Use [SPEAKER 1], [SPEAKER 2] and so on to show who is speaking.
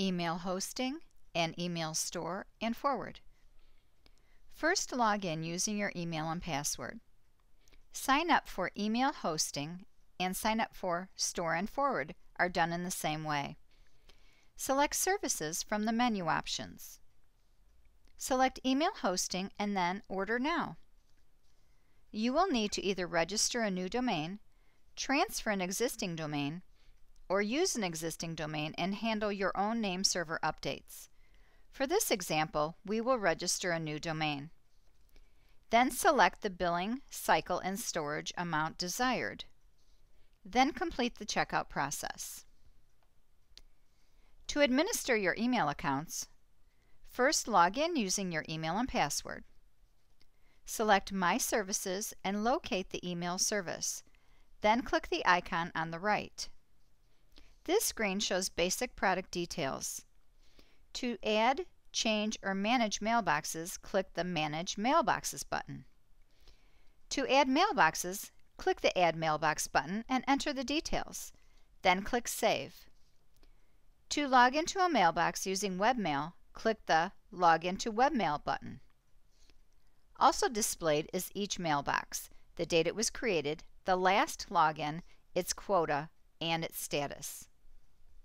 [SPEAKER 1] email hosting, and email store, and forward. First log in using your email and password. Sign up for email hosting and sign up for store and forward are done in the same way. Select services from the menu options. Select email hosting and then order now. You will need to either register a new domain, transfer an existing domain, or use an existing domain and handle your own name server updates. For this example, we will register a new domain. Then select the billing, cycle, and storage amount desired. Then complete the checkout process. To administer your email accounts, first log in using your email and password. Select My Services and locate the email service. Then click the icon on the right. This screen shows basic product details. To add, change, or manage mailboxes, click the Manage Mailboxes button. To add mailboxes, click the Add Mailbox button and enter the details. Then click Save. To log into a mailbox using webmail, click the Log into Webmail button. Also displayed is each mailbox, the date it was created, the last login, its quota, and its status.